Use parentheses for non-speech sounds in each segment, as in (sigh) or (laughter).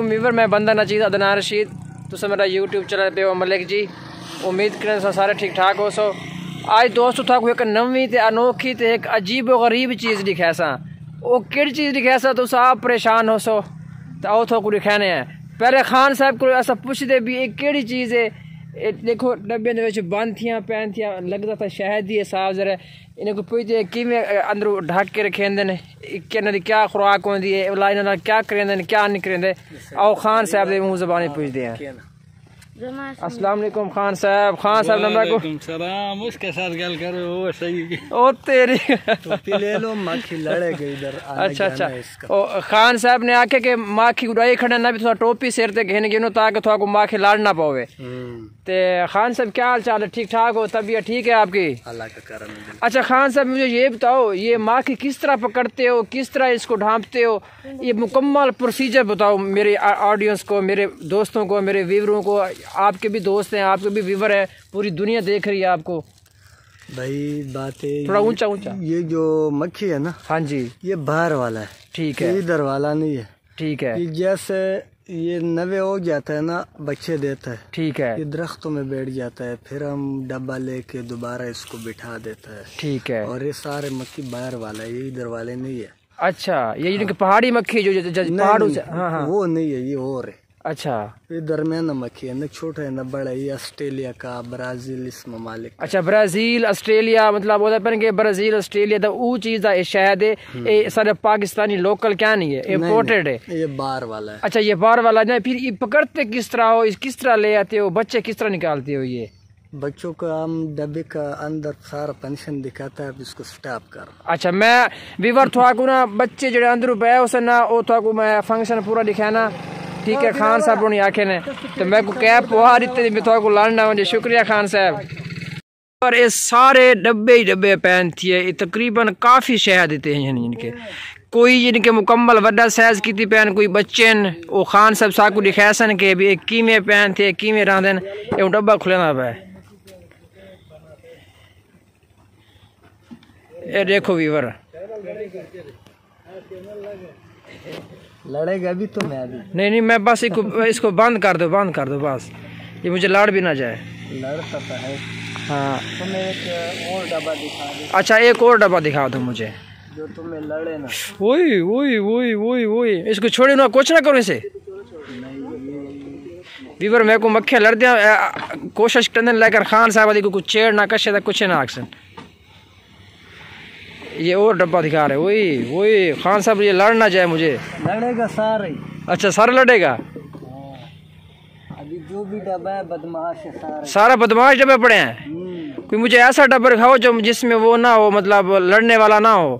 Weaver मैं बंदा नजीद अदनान रशीद तुम मेरा यूट्यूब चैनल पे हो मलिक जी, उम्मीद करें सारे ठीक ठाक हो, सो आज दोस्तों था एक नवी ते अनोखी ते एक अजीब गरीब चीज़ दिखा सा। वो किड़ चीज़ दिखा सा तुस आप परेशान हो, सो। तो आओ थोक दिखाने हैं। पहले खान साहब को ऐसा पूछते भी, ये केड़ी चीज़ है? देखो डब्बे बंद थिया, पैन थिया लगता था शहद ही साफ़ जरा। इन्हें को पुछते किमें अंदर ढक के रखेंदे ने? इन्हें क्या खुराक होती है? इन्हें क्या करेंदे क्या नहीं करेंदे आओ खान साहब के मुँह जबानी पुछते हैं। अस्सलाम वालेकुम खान साहब। खान साहब नंबर को सलाम। उसके साथ गल करो वो सही ओ तेरी टोपी ले लो मक्खी लड़ेगी इधर अच्छा अच्छा। ओ खान साहब ने आके के माखी उड़ाई खड़े ना भी थोड़ा टोपी सिर ते घेन गिनो ताकि थोड़ा को माखी लाड़ना पावे। हम्म। ते खान साहब क्या हाल चाल है? ठीक ठाक हो? तबीयत ठीक है आपकी? अल्लाह का करम अच्छा खान साहब मुझे ये बताओ ये माखी किस तरह पकड़ते हो? किस तरह इसको ढांपते हो? ये मुकम्मल प्रोसीजर बताओ मेरे ऑडियंस को मेरे दोस्तों को मेरे व्यूवरों को। आपके भी दोस्त हैं आपके भी व्यूवर है पूरी दुनिया देख रही है आपको। भाई बात है थोड़ा ऊँचा ऊँचा। ये जो मक्खी है ना हाँ जी। ये बाहर वाला है। ठीक है। इधर वाला नहीं है। ठीक है। जैसे ये नवे हो जाता है ना बच्चे देता है। ठीक है। ये दरख्तों में बैठ जाता है फिर हम डब्बा लेके दोबारा इसको बिठा देता है। ठीक है। और ये सारे मक्खी बाहर वाला है ये इधर वाले नहीं है। अच्छा ये जिनकी पहाड़ी मक्खी जो पहाड़ों से हाँ हाँ। वो नहीं है ये और है। अच्छा। ये दरमियान मक्खी है न छोटा है न बड़ा है ये ऑस्ट्रेलिया का ब्राज़ील इस ममालिक अच्छा ब्राज़ील ऑस्ट्रेलिया मतलब पर के ब्राज़ील ऑस्ट्रेलिया दा वो चीज़ दा शायद ये सारे पाकिस्तानी लोकल क्या नहीं है इम्पोर्टेड है। ये बाहर वाला है। अच्छा ये बाहर वाला ना फिर ये पकड़ते किस तरह हो किस तरह ले आते हो बच्चे किस तरह निकालते हो ये? बच्चों का हम डब्बे का अंदर सारा पेंशन दिखाता है इसको स्टॉप कर। अच्छा मैं विवर थोड़ा ना बच्चे जो अंदर पे उसे ना वो थोड़ा मैं फ़ंक्शन पूरा दिखाना ठीक है, खान साहब ने आखे ने। तो मैं को कैब पवा दी मैं थोड़ा को लाना मुझे शुक्रिया खान साहब। और ये सारे डब्बे ही डब्बे पहन थे तकरीबन काफ़ी शहर देते हैं इनके। कोई जिनके मुकम्मल वड्डा साइज़ की पैन, कोई बच्चे वो खान साहब साकू दिखाया सन के भी कीमे पैन थे कीमे रांधन ये डब्बा खुलेना पे ये देखो वीवर। लड़ेगा भी तो मैं अभी नहीं नहीं मैं बस इसको इसको बंद कर दो बंद कर दो बस। ये मुझे लड़ भी ना जाए। लड़ता तो है। हाँ। तुम्हें एक और डब्बा दिखा दे। अच्छा एक और डब्बा दिखा दो मुझे। जो तुम्हें लड़े ना। वही वही वही वही वही। इसको छोड़े ना कुछ ना करो इसे। वीवर मेरे को मक्खियाँ लड़ दिया। कोशिश करने लेकर खान साहब को कुछ छेड़ ना कशे कुछ ना आक्सन ये और डब्बा दिखा रहे वही वही खान साहब ये लड़ना जाए मुझे। लड़ेगा सारे। अच्छा सारा लड़ेगा? अभी जो भी डब्बा है बदमाश है सारे। सारा बदमाश डब्बे पड़े हैं? कोई मुझे ऐसा डब्बा दिखाओ जो जिसमें वो ना हो मतलब लड़ने वाला ना हो।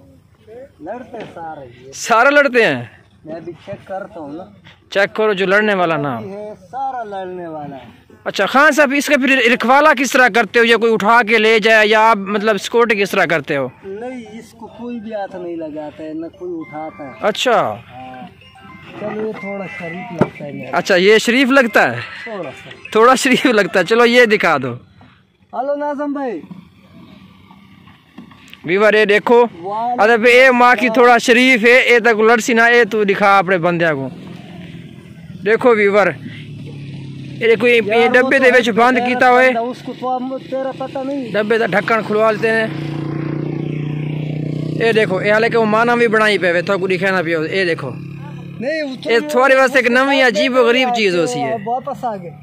लड़ते सारे। सारा लड़ते हैं? मैं अभी चेक करता हूँ ना। चेक करो जो लड़ने वाला ना हो। सारा लड़ने वाला है। अच्छा खान साहब इसका फिर रखवाला किस तरह करते हो? या कोई उठा के ले जाए या आप मतलब सिक्योरिटी किस तरह करते हो? नहीं इसको कोई भी हाथ नहीं लगाता है न कोई उठाता है। अच्छा। हाँ। चलो ये थोड़ा शरीफ लगता है अच्छा ये शरीफ लगता है? थोड़ा थोड़ा शरीफ लगता है। चलो ये दिखा दो। हेलो नाजम भाई। वीवर ये देखो। अरे ये माँ की थोड़ा शरीफ है ये तक लड़सी ना ये तू दिखा अपने बंदे को। देखो वीवर ये ये डब्बे होए उसको तो तेरा पता नहीं। डब्बे दा ढक्कन खुलवा लेते हैं। ये देखो ये हालाँकि वो माना भी बनाई पे तो कुछ दिखाना पियो ये देखो। नहीं तो ये थोड़ी वास्ते एक नवी अजीब गरीब चीज़ होती है। वापस आ गए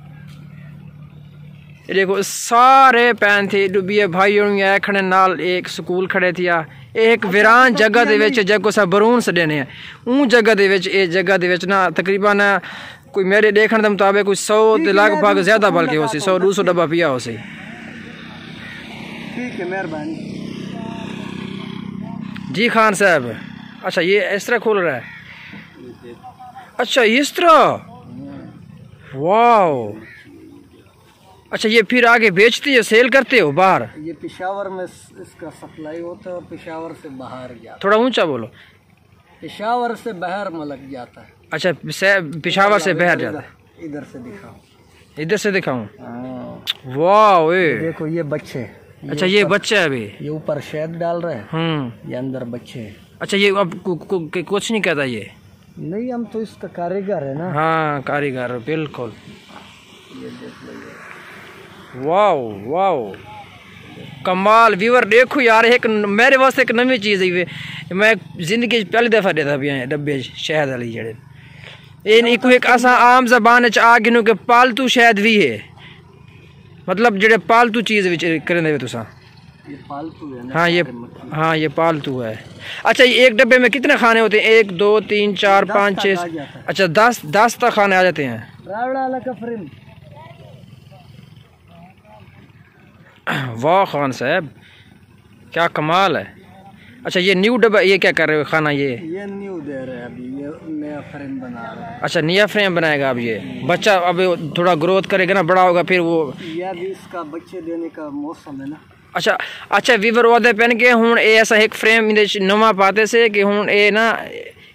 ये देखो सारे पैन थे डुबिए भाई खड़े नाल एक स्कूल खड़े थिया। एक वीरान जगह दे विच जगो सा बरून सडेने। हैं ऊ जगह दे विच ए जगह दे विच ना तकरीबन कोई मेरे देखने के मुताबिक कोई सौ लगभग ज़्यादा बल्कि हो सी सौ दो सौ डब्बा पिया हो सी ठीक है मेहरबानी। जी खान साहब अच्छा ये इस तरह खोल रहा है। अच्छा इस तरह? वाओ। अच्छा ये फिर आगे बेचते हो सेल करते हो बाहर? ये पिशावर में इसका सप्लाई होता है और पिशावर से बाहर जाता थोड़ा ऊँचा बोलो। पिशावर से बाहर मलक जाता है। अच्छा से- पिशावर से बहर जाता है इधर से दिखाओ। इधर से दिखाऊँ? हाँ। वाह देखो ये बच्चे अच्छा ये बच्चे है अभी? ये ऊपर शहद डाल रहे हैं। हम्म। ये अंदर बच्चे अच्छा ये अब कुछ नहीं कहता ये। नहीं हम तो इसका कारीगर है ना। हाँ कारीगर बिल्कुल। Wow wow. कमाल व्यूवर देखो यार एक मेरे वास्ते एक नवी चीज़ है मैं ज़िंदगी पहली दफ़ा देता डब्बे शहद वाली जेह्ड़े। असां आम जबान च आ गिनो कि पालतू शायद भी है। मतलब जेह्ड़े पालतू चीज़ करेंदे तुसां। है ये हाँ ये पालतू है। अच्छा ये एक डब्बे में कितने खाने होते हैं? एक दो तीन चार पाँच छः। अच्छा दस दस तक खाने आ जाते हैं। वाह खान साहब क्या कमाल है। अच्छा ये न्यू डब्बा ये क्या कर रहे हो खाना ये ये न्यू दे रहे हैं अभी ये नया फ्रेम बना रहे हैं अच्छा नया फ्रेम बनाएगा अब ये बच्चा अब थोड़ा ग्रोथ करेगा ना बड़ा होगा फिर वो ये अभी इसका बच्चे देने का मौसम है ना अच्छा अच्छा ਵੀਵਰ ਉਹਦੇ ਪੈਣ ਕੇ ਹੁਣ ਇਹ ਐਸਾ ਇੱਕ ਫਰੇਮ ਇਹਦੇ ਚ ਨਵਾਂ ਪਾਤੇ ਸੇ ਕਿ ਹੁਣ ਇਹ ਨਾ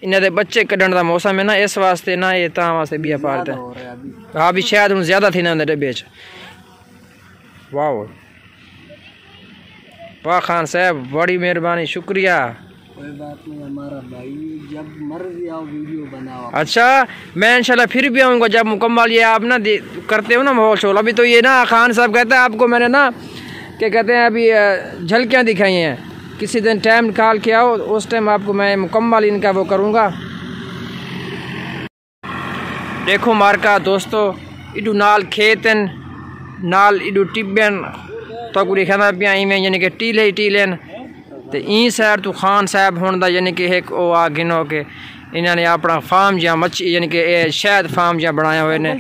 ਇਹਨਾਂ ਦੇ ਬੱਚੇ ਕੱਢਣ ਦਾ ਮੌਸਮ ਹੈ ਨਾ ਇਸ ਵਾਸਤੇ ਨਾ ਇਹ ਤਾਂ ਵਾਸਤੇ ਵੀ ਪਾਲਦਾ हो रहा है अभी ਹਾਂ ਵੀ ਸ਼ਾਇਦ ਹੁਣ ਜ਼ਿਆਦਾ ਥੀ ਨਾ ਉਹਦੇ ਡੱਬੇ ਚ ਵਾਓ वाह खान साहब बड़ी मेहरबानी शुक्रिया। कोई बात नहीं हमारा भाई जब मर्ज़ी आओ वीडियो बनाओ। अच्छा मैं इंशाल्लाह फिर भी आऊँगा जब मुकम्मल ये आप ना करते हो ना माहौल शोल। अभी तो ये ना खान साहब कहते हैं आपको मैंने ना क्या कहते हैं अभी झलकियाँ दिखाई हैं। किसी दिन टाइम निकाल के आओ उस टाइम आपको मैं मुकम्मल इनका वो करूँगा। देखो मार्का दोस्तों इडू नाल खेतन नाल इडू टिब्बन तक लिखा पिया इवें यानी कि टीले ही टीले ਤੇ ई ਸਾਈਡ ਤੋਂ ਖਾਨ ਸਾਹਿਬ ਹੁਣ ਦਾ ਯਾਨੀ ਕਿ ਇੱਕ ਉਹ ਆ ਗਿਨੋ ਕਿ ਇਹਨਾਂ ਨੇ ਆਪਣਾ ਫਾਰਮ ਜਾਂ ਮੱਛੀ ਯਾਨੀ ਕਿ ਇਹ ਸ਼ਾਇਦ ਫਾਰਮ ਜਾਂ ਬਣਾਇਆ ਹੋਏ ਨੇ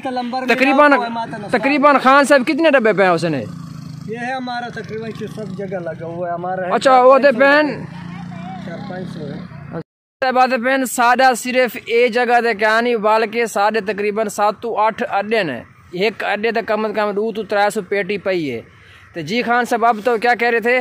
तकरीबन तकरीबन खान साहब कितने डब्बे पे हैं उसने ये है हमारा तकरीबन कि सब जगह लगा हुआ है हमारा है अच्छा ਉਹਦੇ ਪੈਨ चार पाँच सौ है ਬਾਦ ਪੈਨ ਸਾਡਾ ਸਿਰਫ ਇਹ ਜਗ੍ਹਾ ਤੇ ਕਿਆ ਨਹੀਂ ਬਲਕਿ ਸਾਡੇ ਤਕਰੀਬਨ 7 ਤੋਂ 8 ਅੱਡੇ ਨੇ ਇੱਕ ਅੱਡੇ ਤੇ ਕਮ से कम 2 ਤੋਂ 300 पेटी पई है तो जी खान साहब अब तो क्या कह रहे थे?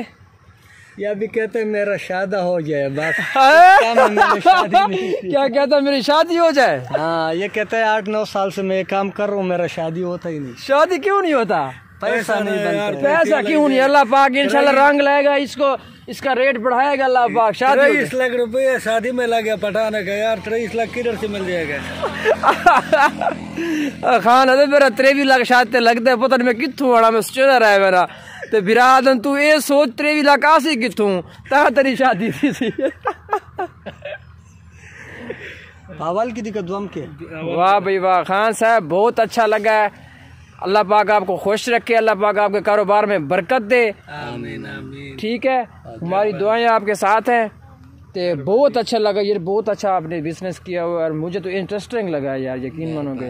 ये अभी कहते हैं मेरा शादा हो जाए बस है, (laughs) शादी। क्या कहता मेरी शादी हो जाए? हाँ ये कहते हैं आठ नौ साल से मैं ये काम कर रहा हूँ मेरा शादी होता ही नहीं। शादी क्यों नहीं होता? पैसा नहीं बनता। है। पैसा क्यों नहीं? अल्लाह पाक इंशाल्लाह रंग लाएगा इसको इसका रेट बढ़ाएगा अल्लाह पाक शादी हो तेईस लाख रुपये शादी में लगे पठाने का यार तेईस लाख किधर से मिल जाएगा? (laughs) खान अरे मेरा त्रेवी लाख शायद ते लगदा है पता नहीं मैं कित्थों आना मैं सोचा रहा है मेरा। ते बिरादन तू ये सोच त्रेवी लाख आसी कित्थों ता तेरी शादी थी सी। पावल की दिक्कत दुम के? वाह भाई वाह खान साहब बहुत अच्छा लगा। है अल्लाह पाक आपको खुश रखे अल्लाह पाक आपके कारोबार में बरकत दे। आमीन आमीन। ठीक है? हमारी दुआएँ आपके साथ हैं। ते बहुत अच्छा लगा ये बहुत अच्छा आपने बिज़नेस किया हुआ और मुझे तो इंटरेस्टिंग लगा यार यकीन मानोगे।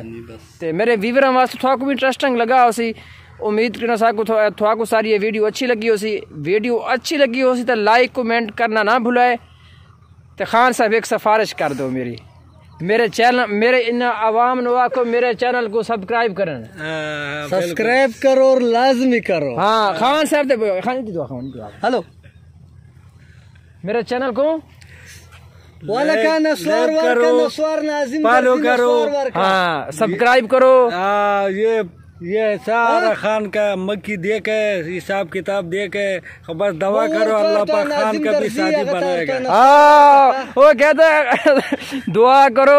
ते मेरे व्यूवर वास्ते थोड़ा भी इंटरेस्टिंग लगा उसी। उम्मीद करना सा को थोड़ा को सारी ये वीडियो अच्छी लगी हो सी वीडियो अच्छी लगी हो सी तो लाइक कमेंट करना ना भुलाए। तो खान साहब एक सिफारिश कर दो मेरी। मेरे चैनल मेरे इन आवाम नवा को मेरे चैनल को सब्सक्राइब करें सब्सक्राइब करो और लाजमी करो। हाँ खान साहब दे खान दी दुआ खान दुआ। हेलो। मेरे चैनल को? वाला का नस्वार वार का नस्वार नाजिम फॉलो करो। हाँ सब्सक्राइब करो। हाँ ये ये सारा खान का मक्की दे के हिसाब किताब दे के बस दवा करो अल्लाह पाक खान का भी शादी बनाएगा। हाँ वो कहता है (laughs) दुआ करो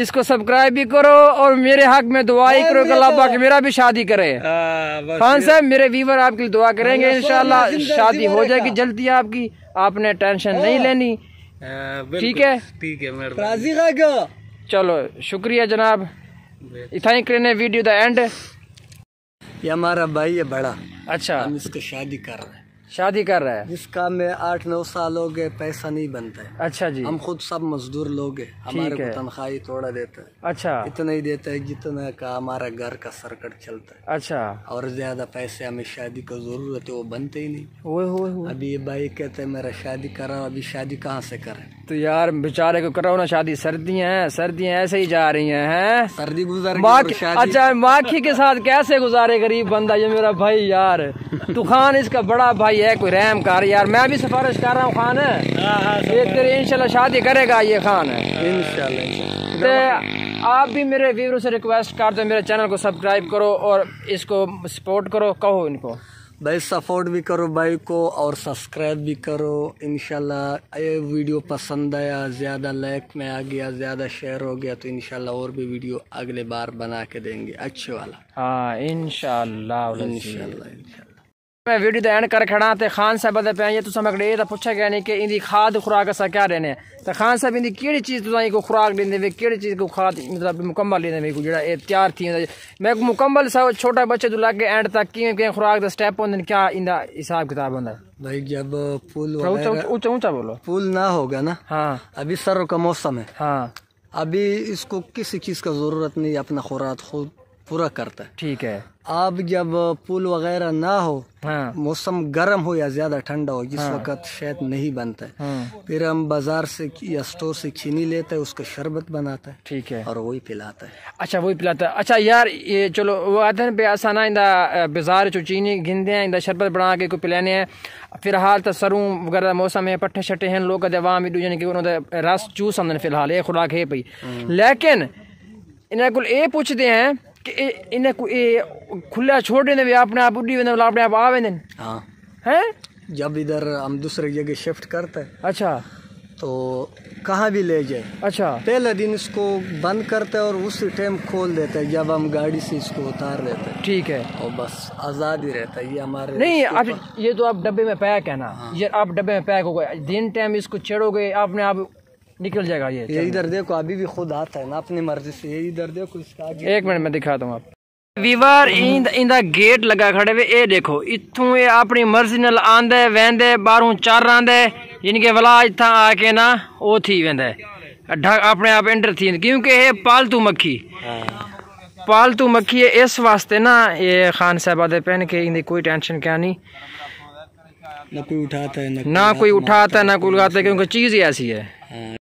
इसको सब्सक्राइब भी करो और मेरे हक में दुआ ही करो कि अल्लाह पाक मेरा भी शादी करे। हाँ, खान साहब मेरे व्यूवर आपके लिए दुआ करेंगे इंशाल्लाह शादी हो जाएगी जल्दी आपकी आपने टेंशन नहीं लेनी। हाँ, ठीक है? ठीक है राज़ी चलो शुक्रिया जनाब। इतना ही करने वीडियो द एंड। ये हमारा भाई है बड़ा। अच्छा। हम इसकी शादी कर रहे हैं। शादी कर रहा है? इस काम में आठ नौ साल हो गए पैसा नहीं बनता है। अच्छा जी। हम खुद सब मजदूर लोग हैं। हमारे को तनख्वाही थोड़ा देता है। अच्छा। इतना ही देता है जितना का हमारा घर का सर्कट चलता है। अच्छा। और ज़्यादा पैसे हमें शादी को ज़रूरत है वो बनते ही नहीं। होए होए अभी ये भाई कहते हैं मेरा शादी करा अभी शादी कहाँ से करे? तो यार बेचारे को कराओ ना शादी। सर्दियाँ हैं सर्दियाँ ऐसे ही जा रही हैं हैं? सर्दी गुजर अच्छा माखी के साथ कैसे गुजारे गरीब बंदा? ये मेरा भाई यार तू खान इसका बड़ा भाई है कोई रहम कर यार। मैं भी सिफारिश कर रहा हूँ खान। ये तेरी इंशाल्लाह शादी करेगा ये खान। तो आप भी मेरे व्यूअर से रिक्वेस्ट कर दो मेरे चैनल को सब्सक्राइब करो और इसको सपोर्ट करो कहो इनको। भाई सपोर्ट भी करो भाई को और सब्सक्राइब भी करो। इनशाला ये वीडियो पसंद आया ज़्यादा लाइक में आ गया ज़्यादा शेयर हो गया तो इनशाला और भी वीडियो अगले बार बना के देंगे। अच्छे वाला। हाँ इनशाला इनशाला मैं वीडियो एंड कर खड़ा ते खान साहब दे पे तुसा मकड़े ये तो पूछा गया नहीं कि इंदी खाद खुराक असा क्या देने तो खान साहब इंदी केड़ी चीज़ तुसा को खुराक देंदे वे केड़ी चीज़ को खाद मतलब मुकम्मल देंदे को जेड़ा तैयार थी मैं को मुकम्मल सा छोटा बच्चे तो लागे एंड तक किवें खुराक दा स्टेप होंदे क्या इंदा हिसाब किताब होंदा? भाई जब पुल ऊँचा ऊँचा बोलो। पुल ना होगा ना हाँ। अभी सर्व का मौसम है। हाँ। अभी इसको किसी चीज़ का ज़रूरत नहीं अपना खुराक खुद पूरा करता है। ठीक है। अब जब पुल वगैरह ना हो हाँ। मौसम गर्म हो या ज़्यादा ठंडा हो जिस हाँ। वक्त शायद नहीं बनता है। हाँ। फिर हम बाज़ार से या स्टोर से चीनी लेते हैं उसका शरबत बनाता है ठीक है। और वही पिलाता है। अच्छा वही पिलाता है। अच्छा यार ये चलो वो आते हैं आसाना इंदा बाज़ार चो चीनी गिनते हैं इंदा शरबत बना के कोई पिलाने हैं। फ़िलहाल तो सरूं वगैरह मौसम है पट्ठे शट्टे हैं लोग भी यानी कि उन्होंने रस चूस आंदे फ़िलहाल ये खुराक है पई लेकिन इन्हें को ये पूछते हैं कि इन्हें खुला छोड़ देने भी अपने आप उड़ी वेंदे अपने आप आ वेंदे हाँ हैं जब इधर हम दूसरे जगह शिफ्ट करते हैं अच्छा तो कहाँ भी ले जाए अच्छा पहले दिन इसको बंद करते हैं और उसी टाइम खोल देते हैं जब हम गाड़ी से इसको उतार देते हैं ठीक है और बस आज़ाद ही रहता है ये हमारे नहीं अब ये तो आप डब्बे में पैक है ना हाँ। ये आप डब्बे में पैक हो गए दिन टाइम इसको छेड़ोगे आपने आप निकल जाएगा ये ये इधर देखो अभी भी खुद आता है ना अपनी मर्ज़ी से ये इधर देखो इसका आगे एक मिनट में दिखाता हूँ आप वीवर इंद इंदा गेट लगा खड़े वे ए देखो इथों ये अपनी मर्ज़ी नाल आंदे वेंदे बाहरों चार आंदे यानी कि वला इथा आके ना ओ थी वेंदे। ढक अपने आप एंटर थी क्योंकि ये पालतू मक्खी। पालतू मक्खी है इस वास्ते ना ये खान साहब दे पहन के इंदी कोई टेंशन क्या नहीं। ना कोई उठाता है ना कोई उठाता है ना कोई लगाता है क्योंकि चीज़ ही ऐसी है। हाँ।